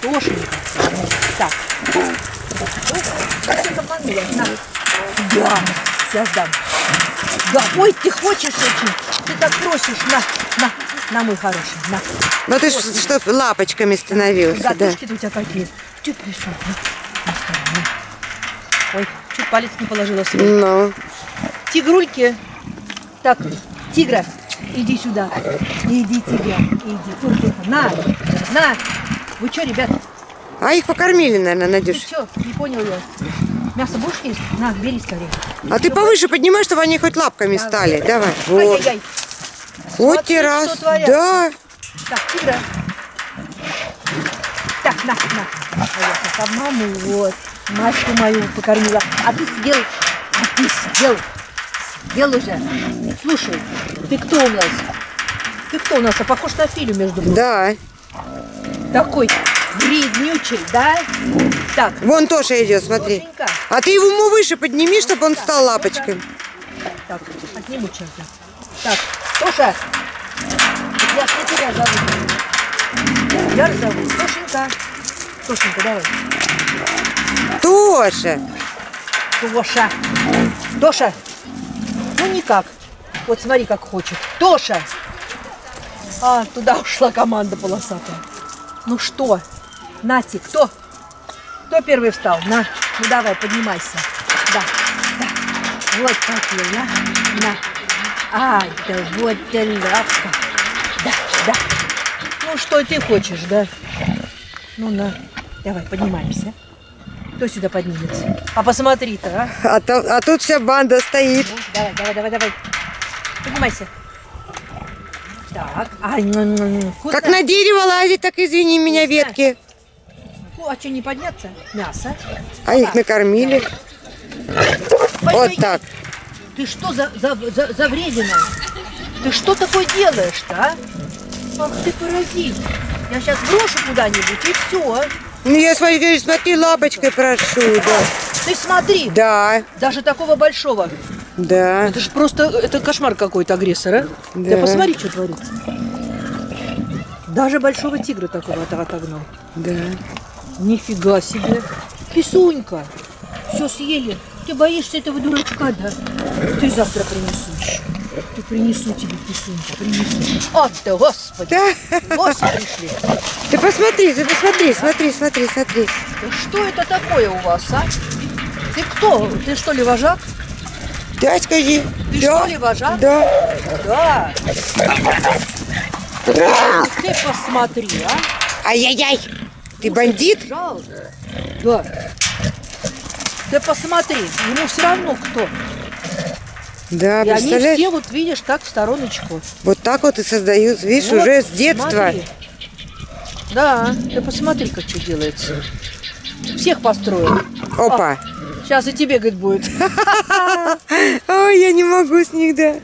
Тошенька. Так. Да, сейчас дам. Да, ой, ты хочешь очень. Ты так просишь. На, на, на, мой хороший, на. Ну ты ж чтоб лапочками становился, да. Загадушки-то у тебя какие. Чуть пришел. Ой, чуть палец не положила свой. Ну, Тигрульки. Так, тигра, иди сюда. Иди, тигра, иди. На, на. Вы что, ребят, а их покормили, наверное, ты Надюш. что, не понял я? Мясо будешь есть? На, бери скорее. А ты повыше поднимай, чтобы они хоть лапками стали. Давай. Вот. Ай-яй-яй. Вот Смотри, те раз. Да. Так, тигра. Так, на, на. А я сейчас обману, вот. Машку мою покормила. А ты съел. А ты съел. Съел уже. Слушай, ты кто у нас? Ты кто у нас? А похож на Филю, между прочим. Да. Такой вреднючий, да? Так, Вон Тоша идет, смотри. А ты его выше подними, чтобы он стал лапочкой. Так, отниму чем-то. Так, Тоша, я ж не тебя зову. Я зову Тошенька. Тошенька, давай. Тоша. Тоша. Тоша. Ну никак. Вот смотри, как хочет. Тоша. А, туда ушла команда полосатая. Ну что? Нати, кто? Кто первый встал? На, ну давай, поднимайся. Да, да. Вот так, на, на. Ай, да вот ты лапка. Да, да. Ну что ты хочешь, да? Ну на, давай, поднимаемся. Кто сюда поднимется? А посмотри-то, а? А, то- а тут вся банда стоит. Ну, давай, давай, давай, давай. Поднимайся. Так. Ай, ну, ну, ну. Как на дерево лазить, так извини меня, ветки. Ну, а что, не подняться? Мясо. А их накормили. Вот так. Ты что за, за, за, за вредина? Ты что такое делаешь-то, а? Ах ты паразит. Я сейчас брошу куда-нибудь и все. Ну я смотри, смотри, лапочкой прошу, да. Ты смотри, Да, даже такого большого. Да. Это же просто, это кошмар какой-то агрессор, а? Да. Ты посмотри, что творится. Даже большого тигра такого от- отогнал. Да. Нифига себе. Кисунька, все съели. Ты боишься этого дурачка, да? Ты завтра принесу. Ты принесу тебе кисуньку, принесу. От ты, господи. Да. Лоши пришли. Ты посмотри, ты посмотри, смотри, смотри, смотри. Да Что это такое у вас, а? Ты кто? Ты что ли вожак? Да, скажи. Ты да. что ли вожак? Да. Да. Ты посмотри, а? Ай-яй-яй. Ты бандит? Жалко. Да. Ты посмотри, ему все равно кто. Да, И они представляешь? все, вот видишь, так в стороночку. Вот так вот и создают, видишь, Вот, уже с детства. смотри. Да, ты посмотри, как что делается. Всех построил. Опа. Сейчас и тебе, говорит, будет. Ой, я не могу с них, да.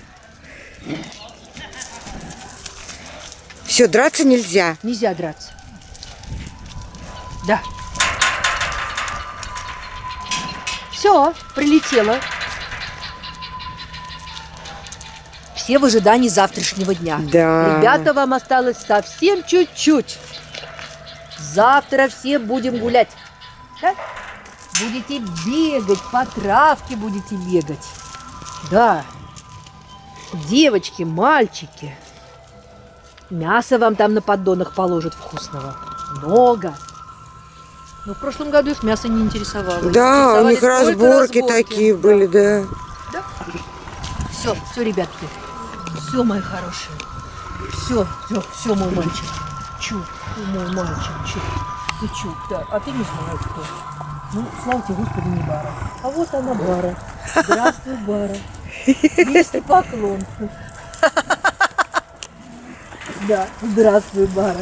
Все, драться нельзя. Нельзя драться. Да. Все, прилетело. Все в ожидании завтрашнего дня. Да. Ребята, вам осталось совсем чуть-чуть. Завтра все будем гулять. Да? Будете бегать, по травке будете бегать. Да. Девочки, мальчики. Мясо вам там на поддонах положат вкусного. Много. Но в прошлом году их мясо не интересовало. Да, у них разборки разборки. такие были, да. Все, все, ребятки. Все, мои хорошие. Все, все, все, мой мальчик. Чу, мой мальчик, чу. Ты чу, да, а ты не знаешь кто. Ну, слава тебе, Господи, не Бара. А вот она, Бара. Здравствуй, Бара. Низкий поклон. Да, здравствуй, Бара.